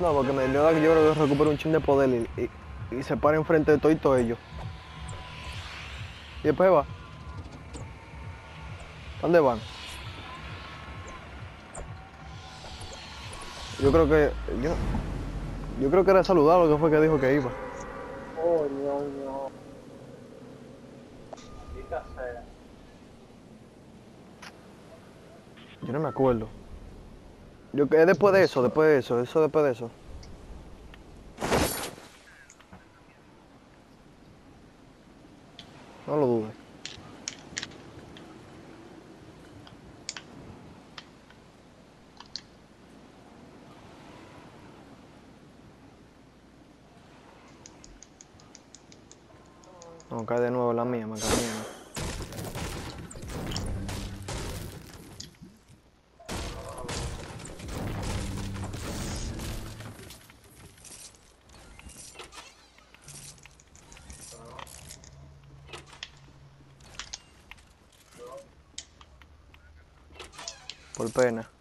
No, porque me dio que yo creo que recupero un chin de poder y, se para enfrente de todo y todo ellos. Y después va. ¿Dónde van? Yo creo que. Yo, yo creo que era saludar lo que fue que dijo que iba. Coño, no. Maldita No me acuerdo. Yo que es después de eso, después de eso, eso después de eso. No lo dudes. No, cae de nuevo la mía, me cae pena.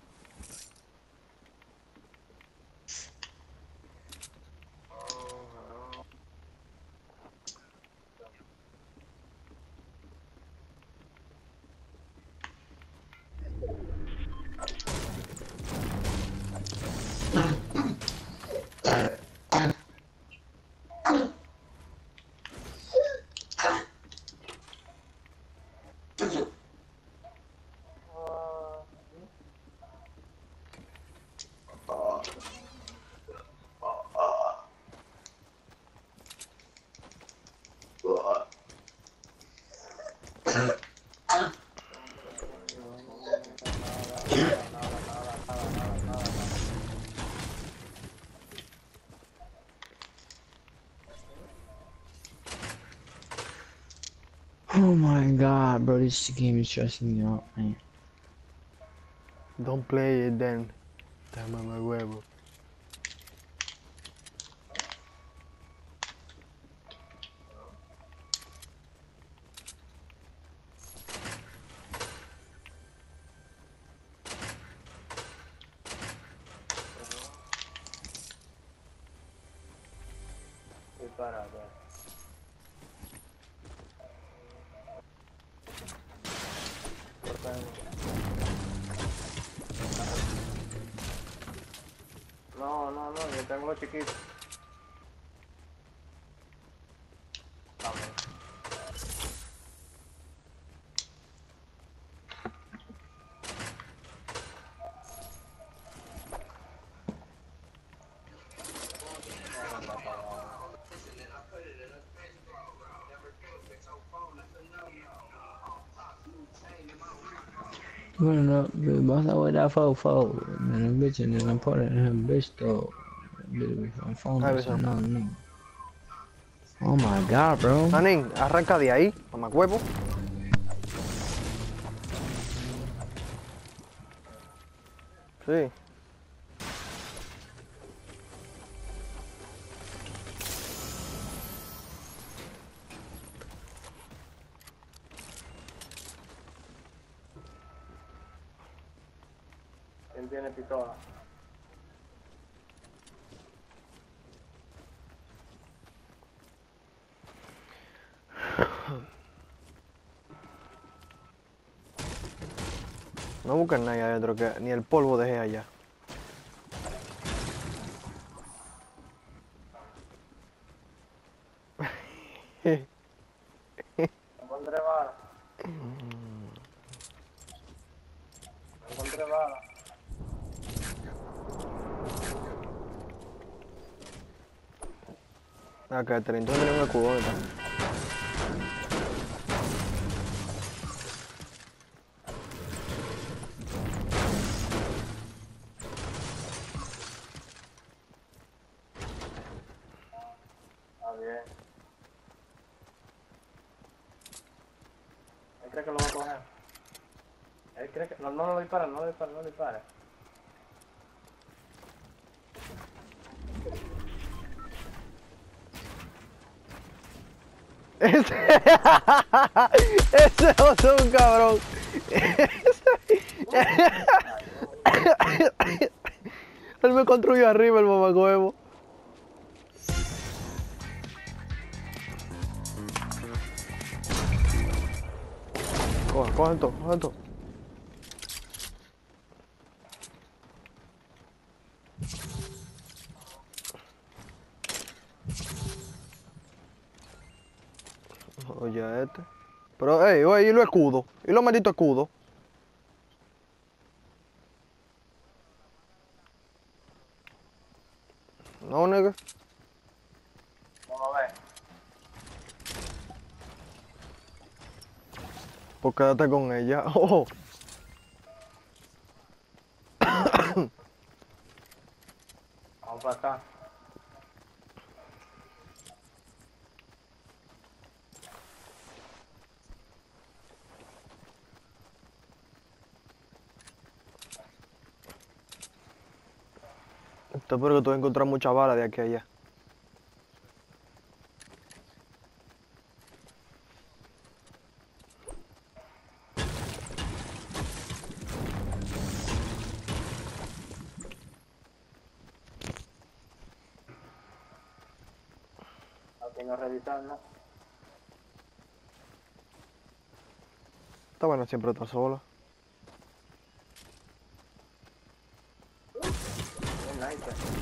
Oh my god, bro, this game is stressing me out, man. Don't play it then. Mama huevo. No, no, no, yo tengo los chiquitos. Vamos. Bueno, vas a ver a Fau Fau, men en bitch, en den på den här bitch då. Ahí ves, så no, no. Oh my god, bro. Manín, arranca de ahí, mamá huevo. Sí. ¿Quién tiene pistola? No buscan nada ahí adentro, que ni el polvo dejé allá. Encontré bala. Encontré bala. Acá, el 31 tiene un escudo, ¿dónde está? Está bien. Él cree que lo va a coger. Él cree que... No, no lo dispara, no lo dispara, no lo dispara. Ese, ese José es un cabrón. Él me construyó arriba el mamacuevo. Cojan, cojan todo, cojan todo. Oye, este. Pero, ey, oye, y los escudos. Y los malditos escudos. No, nigga. Vamos a ver. Pues quédate con ella. Oh. Vamos para acá. Te espero que tú vas a encontrar mucha bala de aquí a allá. La tengo revisando. Esta buena siempre está sola. Un sniper.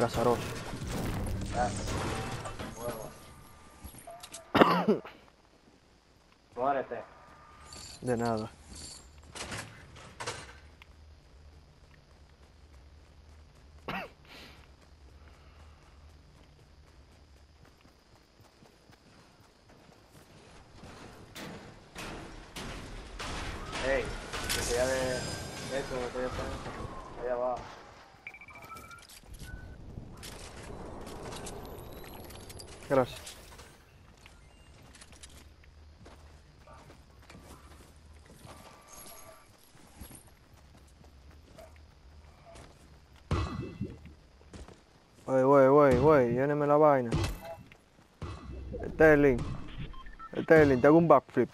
Zaroso. Huevo. Muérete. De nada. Ey, botella de de esto, botella de allá abajo. Gracias. Wey, wey, wey, wey, lléneme la vaina. Sterling. Sterling, te hago un backflip.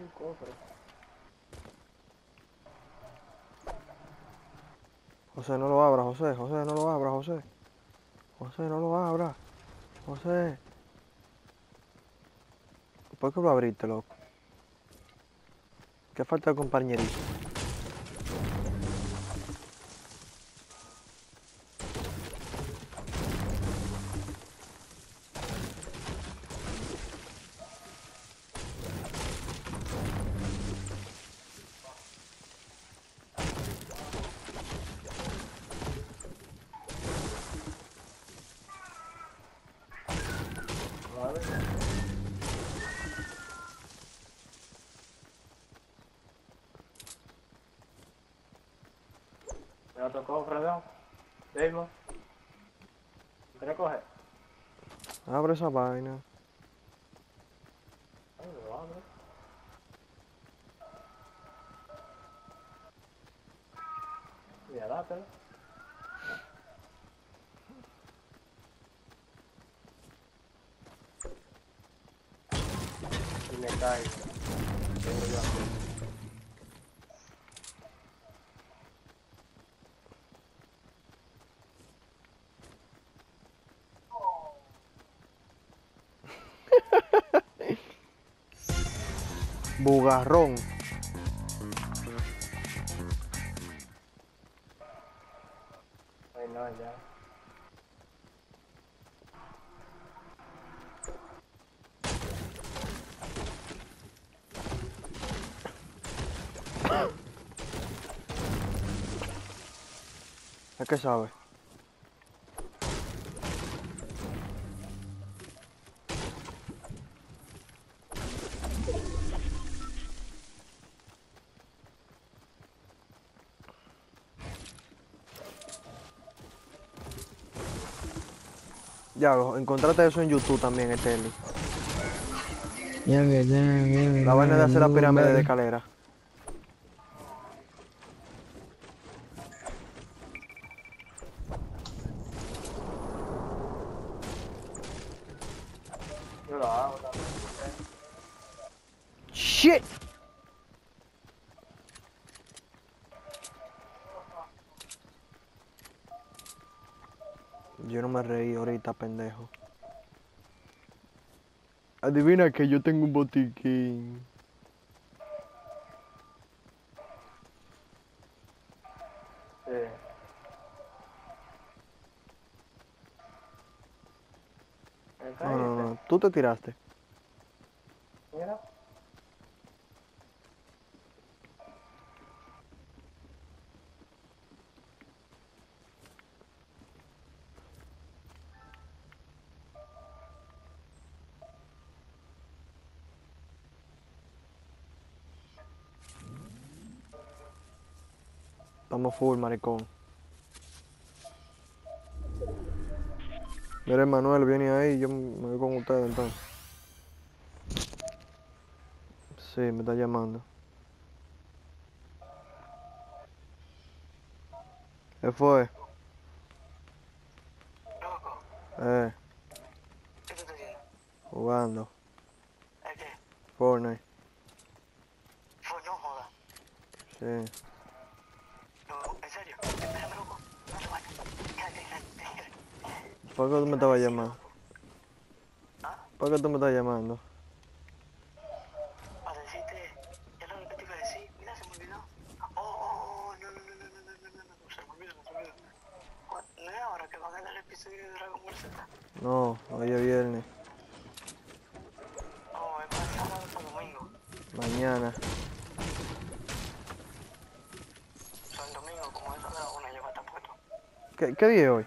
Un cofre. José, no lo abra, José, José, no lo abra, José. José, no lo abra. José. ¿Por qué lo abriste, loco? Qué falta de compañerismo. Abre esa vaina. Ay, lo abre. Ya dátelo. bugarrón. No, ya. ¿A qué sabe? Ya, encontrate eso en YouTube también, Eteli. Ya que tengo La vaina de hacer la pirámide de escalera. Yo lo hago también. Shit! Yo no me reí ahorita, pendejo. Adivina que yo tengo un botiquín. Sí. No, no. Tú te tiraste. Mira. Estamos full, maricón. Mira, Manuel viene ahí, yo me voy con ustedes entonces. Sí, me está llamando. ¿Qué fue? Loco, Eh, ¿qué tú estás haciendo? jugando. ¿El qué? Fortnite. Fue, no joda. Sí. No, en serio. Espérame, loco. No te vayas. Quédate, quédate, quédate. ¿Por qué tú me estabas llamando? ¿Ah? ¿Por qué tú me estás llamando? Para decirte, ya lo que te iba a decir. Mira, se me olvidó. Oh, oh, oh, no, no, no, no, no, no, no, no. Se me olvidó, se me olvidó. No es ahora que van a dar el episodio de Dragon Ball Z. No, hoy es viernes. Oh, es sábado para domingo. Mañana. Son domingo, como eso de la una, ya va a estar puesto. ¿Qué, qué día es hoy?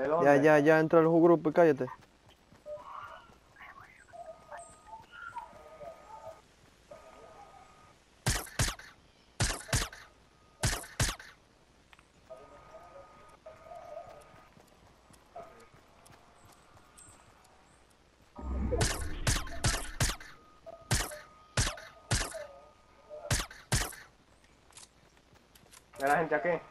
¿De dónde? ya, ya, ya, entra al grupo y cállate. ¿Ve la gente aquí?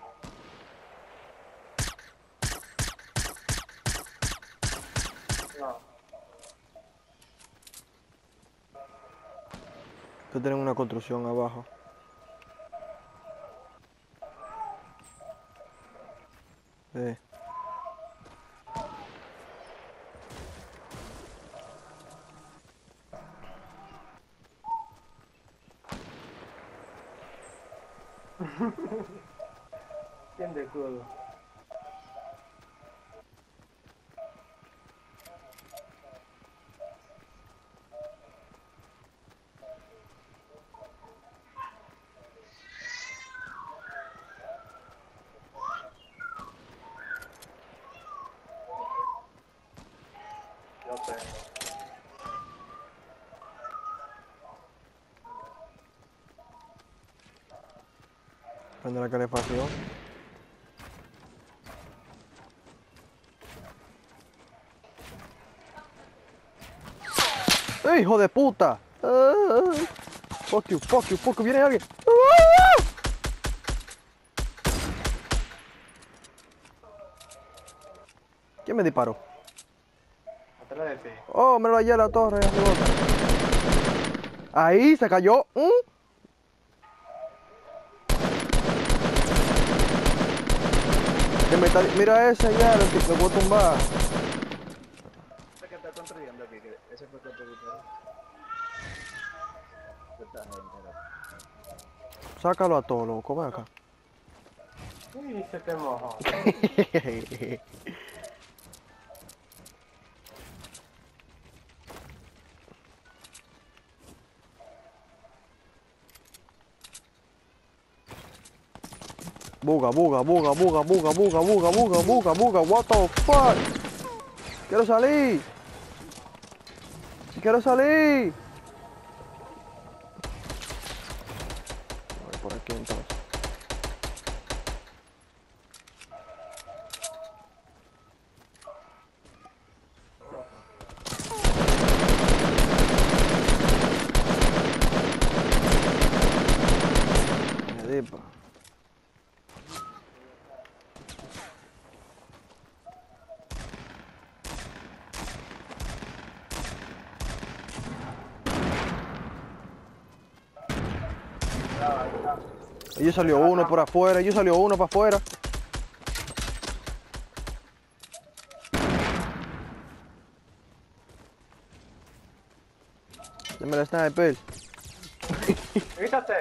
No. Que tienen una construcción abajo. Sí. ¿Quién de culo? Yo tengo. Prende la calefacción. ¡Eh, hijo de puta! Ah, fuck you, fuck you, fuck you, viene alguien. Ah. ¿Quién me disparó? Atrás de ti. Oh, me lo hallé a la torre. Ahí se cayó. ¿Mm? Está- Mira ese ya, lo que lo voy a tumbar. Ese que está construyendo aquí, que ese fue te loco. Sácalo a todo, loco, ven acá. Uy, se te mojó. Buga, buga, buga, buga, buga, buga, buga, buga, buga, buga, what the fuck? Quiero salir. Quiero salir. Voy por aquí entonces. Me dipa. Ellos salió uno por afuera, ellos salió uno para afuera. Dame la sniper. Fíjate.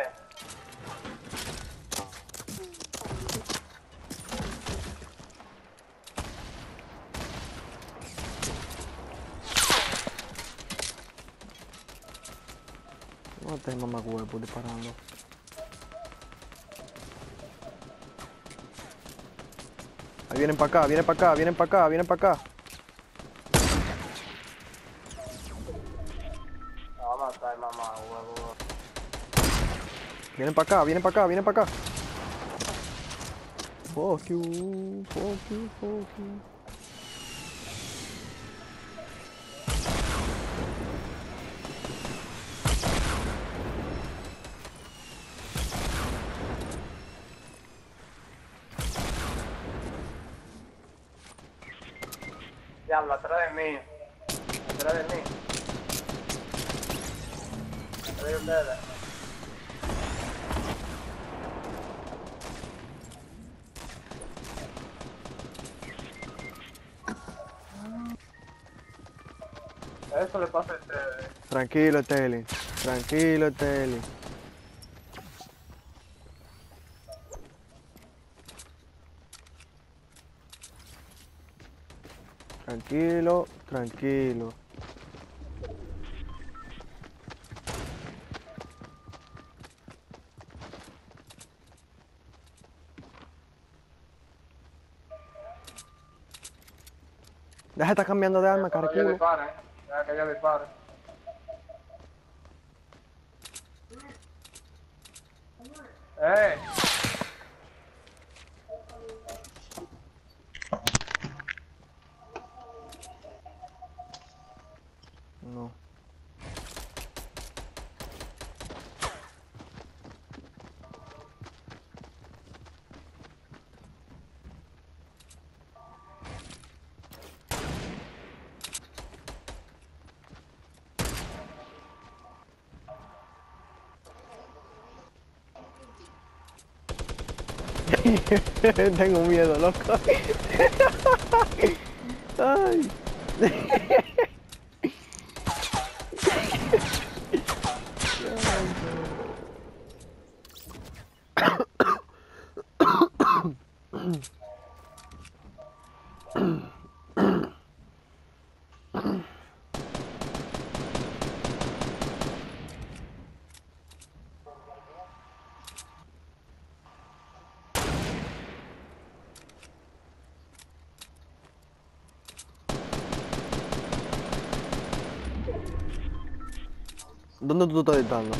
No te mamá huevo disparando. Vienen para acá, vienen para acá, vienen para acá, vienen para acá. Vienen para acá, vienen para acá, vienen para acá. Fuck you, fuck you, fuck you. Atrás de mí. Atrás de mí. Atrás de ustedes. Eso le pasa a ustedes. Tranquilo, Telly. Tranquilo, Telly. Tranquilo, tranquilo. Deja de estar cambiando de arma, caraculo. Deja que ella dispare. ¡Eh! No. Tengo miedo, loco. Ay. ¿Dónde tú estás editando?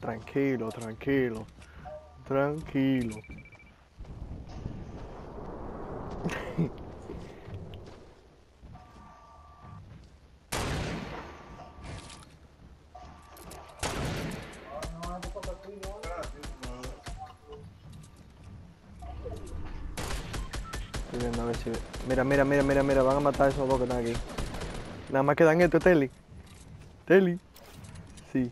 Tranquilo, tranquilo, tranquilo. Mira, mira, mira, mira, mira, van a matar a esos dos que están aquí. Nada más quedan estos, Teli. Teli. Sí.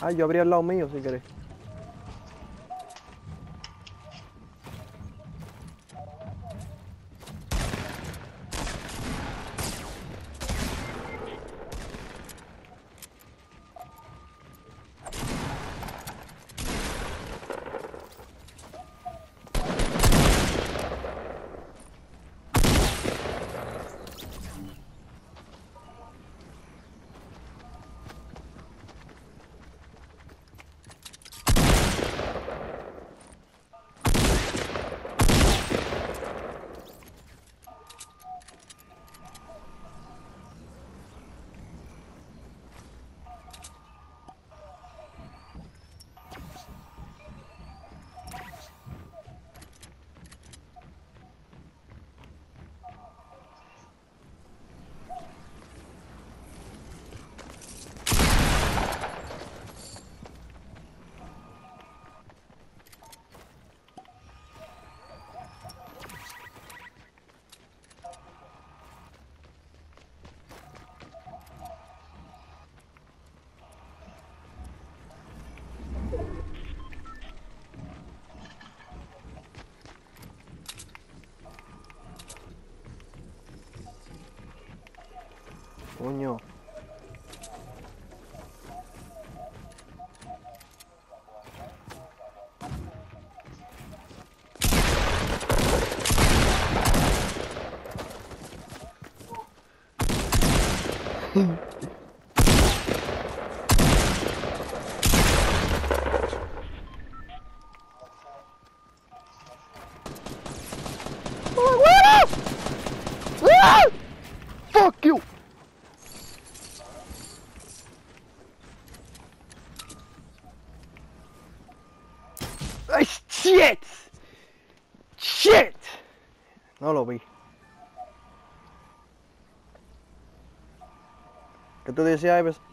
Ah, yo abrí al lado mío si querés. Coño. ¿Qué tú decías, Ives?